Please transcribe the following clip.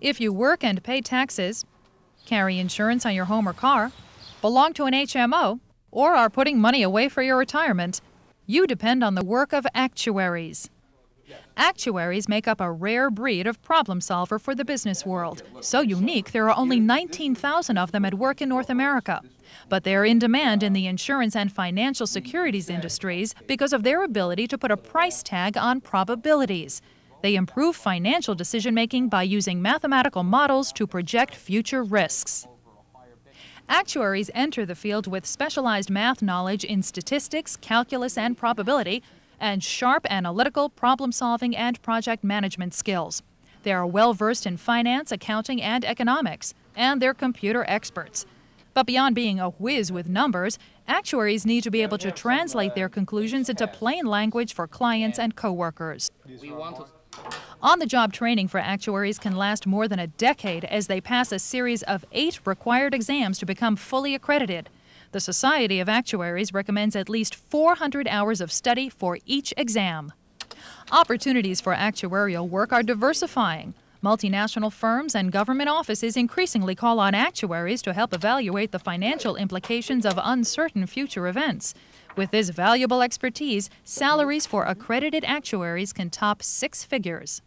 If you work and pay taxes, carry insurance on your home or car, belong to an HMO, or are putting money away for your retirement, you depend on the work of actuaries. Actuaries make up a rare breed of problem solver for the business world. So unique, there are only 19,000 of them at work in North America. But they're in demand in the insurance and financial securities industries because of their ability to put a price tag on probabilities. They improve financial decision making by using mathematical models to project future risks. Actuaries enter the field with specialized math knowledge in statistics, calculus, and probability, and sharp analytical, problem solving, and project management skills. They are well versed in finance, accounting, and economics, and they're computer experts. But beyond being a whiz with numbers, actuaries need to be able to translate their conclusions into plain language for clients and coworkers. On the job training for actuaries can last more than a decade as they pass a series of eight required exams to become fully accredited. The Society of Actuaries recommends at least 400 hours of study for each exam. Opportunities for actuarial work are diversifying. Multinational firms and government offices increasingly call on actuaries to help evaluate the financial implications of uncertain future events. With this valuable expertise, salaries for accredited actuaries can top six figures.